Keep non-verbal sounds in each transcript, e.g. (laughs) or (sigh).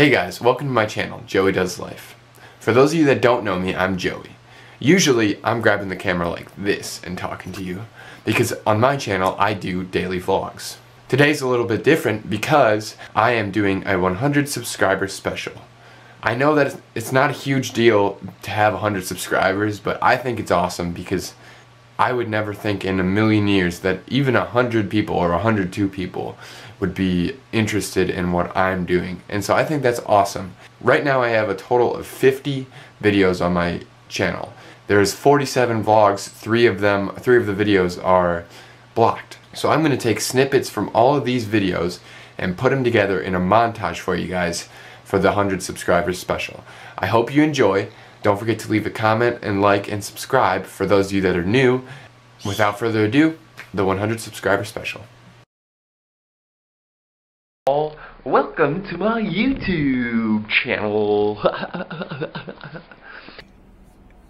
Hey guys, welcome to my channel, Joey Does Life. For those of you that don't know me, I'm Joey. Usually, I'm grabbing the camera like this and talking to you, because on my channel, I do daily vlogs. Today's a little bit different because I am doing a 100 subscriber special. I know that it's not a huge deal to have 100 subscribers, but I think it's awesome because I would never think in a million years that even 100 people or 102 people would be interested in what I'm doing. And so I think that's awesome. Right now I have a total of 50 videos on my channel. There's 47 vlogs, three of them, three of the videos are blocked. So I'm going to take snippets from all of these videos and put them together in a montage for you guys for the 100 subscribers special. I hope you enjoy. Don't forget to leave a comment and like and subscribe for those of you that are new. Without further ado, the 100 subscriber special. Welcome to my YouTube channel. (laughs)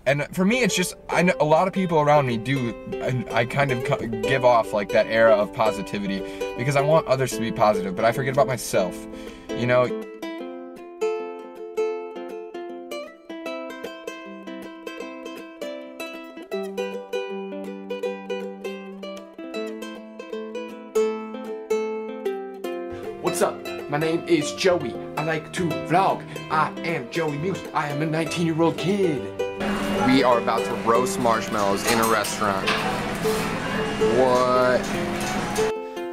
and for me it's just I know a lot of people around me do and I kind of give off like that era of positivity because I want others to be positive but I forget about myself you know My name is Joey. I like to vlog. I am Joey Muse. I am a 19 year old kid. We are about to roast marshmallows in a restaurant. What?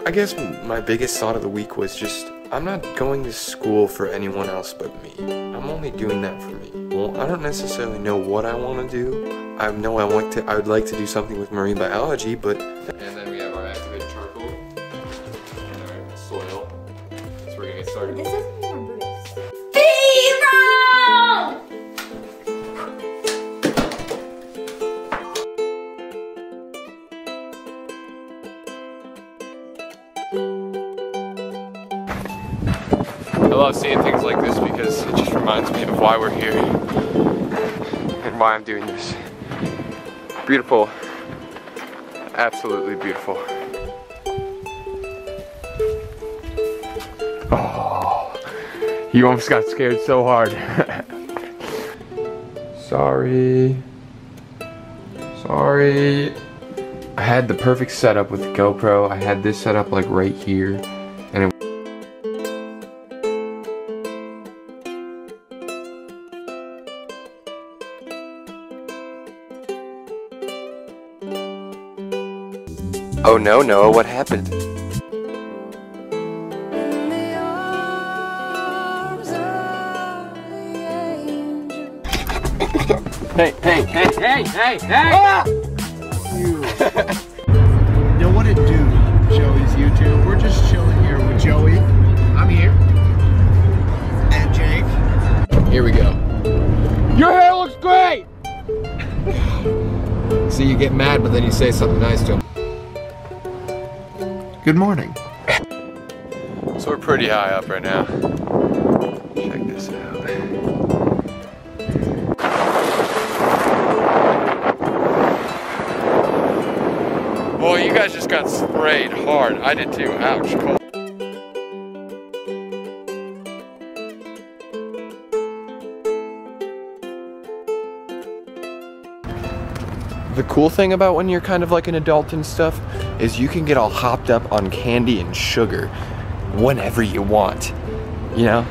I guess my biggest thought of the week was just I'm not going to school for anyone else but me. I'm only doing that for me. Well, I don't necessarily know what I want to do. I know I want to. I would like to do something with marine biology, but. Things like this because it just reminds me of why we're here and why I'm doing this. Beautiful. Absolutely beautiful. Oh, you almost got scared so hard. (laughs) Sorry. Sorry. I had the perfect setup with the GoPro. I had this set up like right here. Oh no, Noah, what happened? Hey, hey, hey, hey, hey, hey! Ah! you. (laughs) Yo, what it do, Joey's YouTube? We're just chilling here with Joey. I'm here. And Jake. Here we go. Your hair looks great! See, you get mad, but then you say something nice to him. Good morning. So we're pretty high up right now. Check this out. Boy, you guys just got sprayed hard. I did too. Ouch. The cool thing about when you're kind of like an adult and stuff is you can get all hopped up on candy and sugar whenever you want. You know?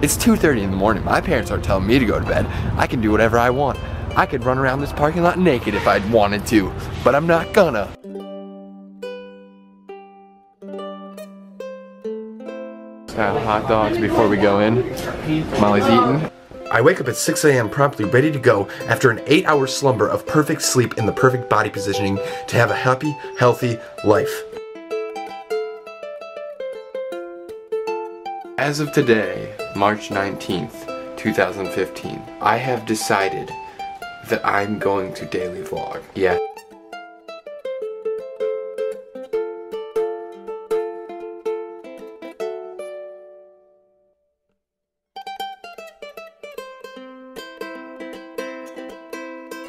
It's 2:30 in the morning. My parents aren't telling me to go to bed. I can do whatever I want. I could run around this parking lot naked if I'd wanted to, but I'm not gonna. Have hot dogs before we go in. Molly's eating. I wake up at 6 a.m. promptly ready to go after an 8 hour slumber of perfect sleep in the perfect body positioning to have a happy, healthy life. As of today, March 19th, 2015, I have decided that I'm going to daily vlog. Yeah.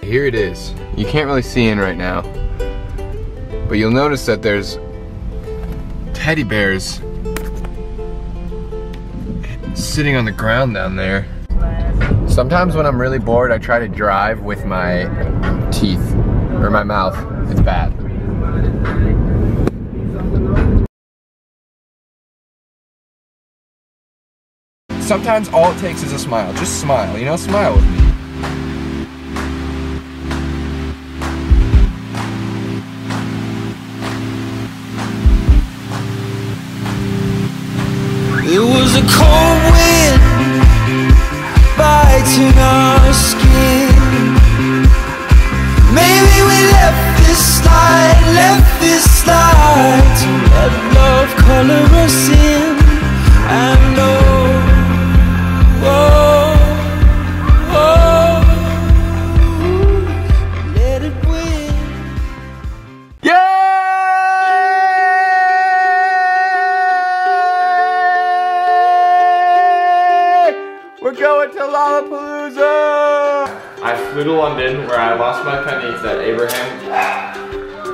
Here it is. You can't really see in right now. But you'll notice that there's teddy bears sitting on the ground down there. Sometimes when I'm really bored, I try to drive with my teeth or my mouth. It's bad. Sometimes all it takes is a smile. Just smile, you know, smile with me. We're going to Lollapalooza! I flew to London where I lost my pennies that Abraham.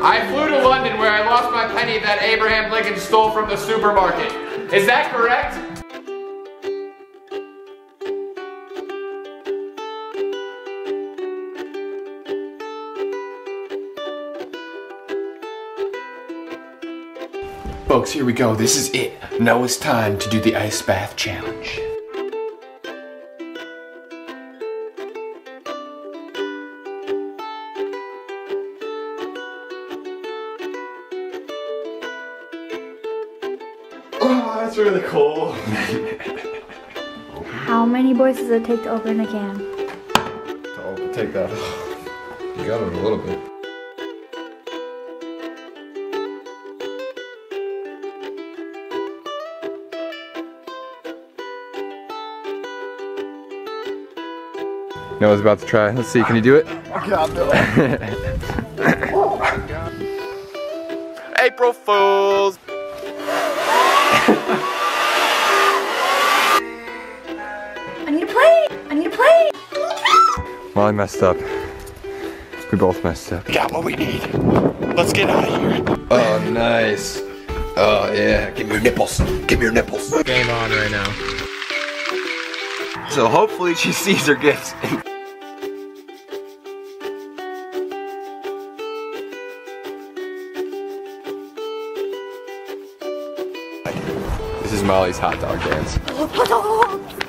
I flew to London where I lost my penny that Abraham Lincoln stole from the supermarket. Is that correct? Folks, here we go. This is it. Now it's time to do the ice bath challenge. That's really cool. How many boys does it take to open a can? Take that. You got it a little bit. Noah's about to try. Let's see, can you do it? (laughs) April Fools! Well, I messed up. We both messed up. We got what we need. Let's get out of here. Oh, nice. Oh, yeah. Give me your nipples. Give me your nipples. Game on right now. So hopefully she sees her gifts. This is Molly's hot dog dance. Oh,